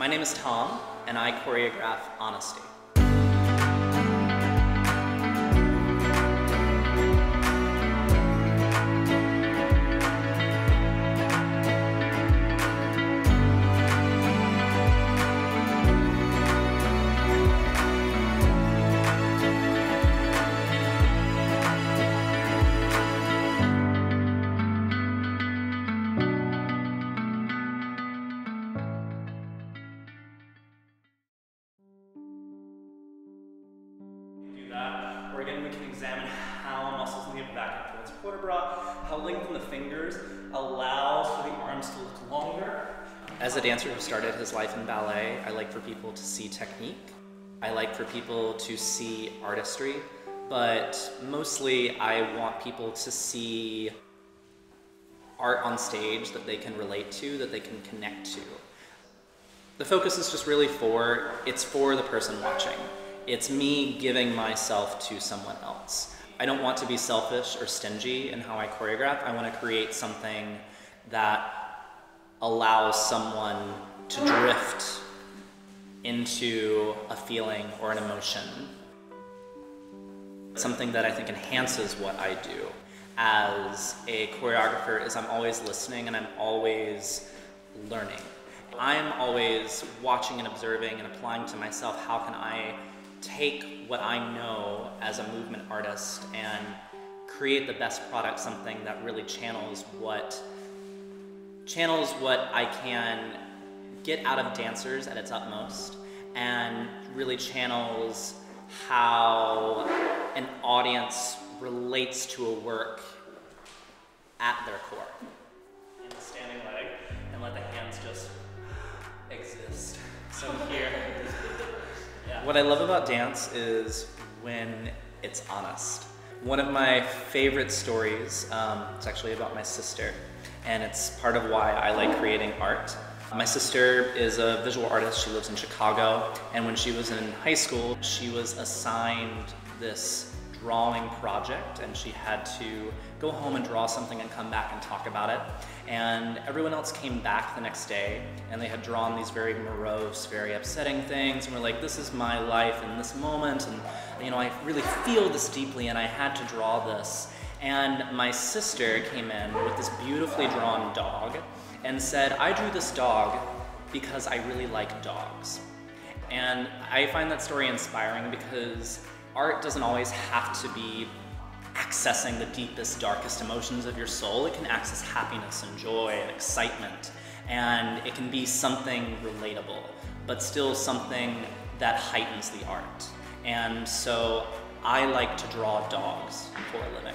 My name is Thom, and I choreograph Honesty. Examine how muscles in the back and forwards quarter bra, how lengthen the fingers allows for the arms to look longer. As a dancer who started his life in ballet, I like for people to see technique. I like for people to see artistry, but mostly I want people to see art on stage that they can relate to, that they can connect to. The focus is just really for, it's for the person watching. It's me giving myself to someone else. I don't want to be selfish or stingy in how I choreograph. I want to create something that allows someone to drift into a feeling or an emotion. Something that I think enhances what I do as a choreographer is I'm always listening and I'm always learning. I'm always watching and observing and applying to myself how can I take what I know as a movement artist and create the best product, something that really channels what channels what I can get out of dancers at its utmost and really channels how an audience relates to a work at their core. What I love about dance is when it's honest. One of my favorite stories, um, it's actually about my sister, and it's part of why I like creating art. My sister is a visual artist, she lives in Chicago, and when she was in high school, she was assigned this drawing project and she had to go home and draw something and come back and talk about it. And everyone else came back the next day and they had drawn these very morose, very upsetting things and we're like, this is my life in this moment and you know, I really feel this deeply and I had to draw this. And my sister came in with this beautifully drawn dog and said, I drew this dog because I really like dogs. And I find that story inspiring because art doesn't always have to be accessing the deepest, darkest emotions of your soul. It can access happiness and joy and excitement. And it can be something relatable, but still something that heightens the art. And so I like to draw dogs for a living.